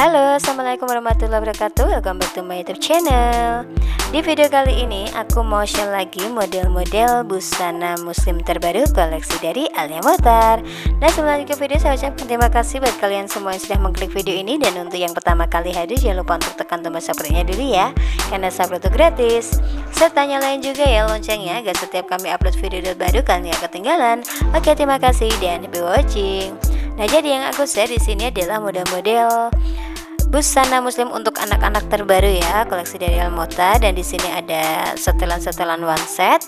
Halo, Assalamualaikum warahmatullahi wabarakatuh. Welcome back to my youtube channel. Di video kali ini aku mau share lagi model-model busana muslim terbaru koleksi dari Alia Motar. Nah sebelum lanjut ke video saya ucapkan terima kasih buat kalian semua yang sudah mengklik video ini. Dan untuk yang pertama kali hadir jangan lupa untuk tekan tombol subscribe-nya dulu ya. Karena subscribe itu gratis. Serta nyalain juga ya loncengnya. Agar setiap kami upload video terbaru kalian gak ketinggalan. Oke terima kasih dan happy watching. Nah, jadi yang aku share di sini adalah model-model busana muslim untuk anak-anak terbaru ya koleksi dari Almota dan di sini ada setelan-setelan one set.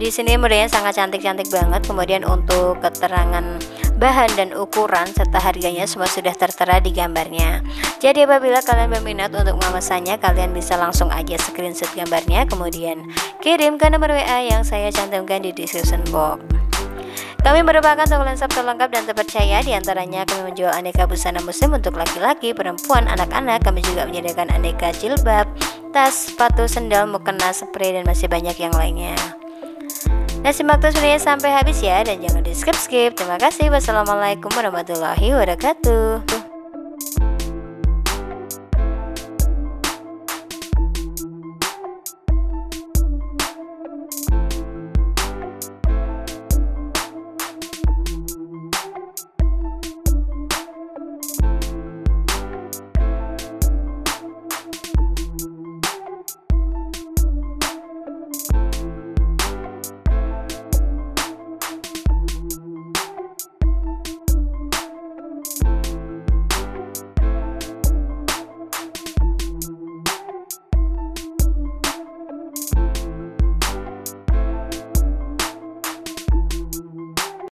Di sini modelnya sangat cantik-cantik banget. Kemudian untuk keterangan bahan dan ukuran serta harganya semua sudah tertera di gambarnya. Jadi apabila kalian berminat untuk memesannya kalian bisa langsung aja screenshot gambarnya kemudian kirim ke nomor WA yang saya cantumkan di description box kami merupakan toko lensap terlengkap dan terpercaya di antaranya kami menjual aneka busana muslim untuk laki-laki, perempuan, anak-anak. Kami juga menyediakan aneka jilbab, tas, sepatu, sendal, mukena, spray, dan masih banyak yang lainnya. Nah simak terus videonya sampai habis ya dan jangan di skip skip. Terima kasih. Wassalamualaikum warahmatullahi wabarakatuh.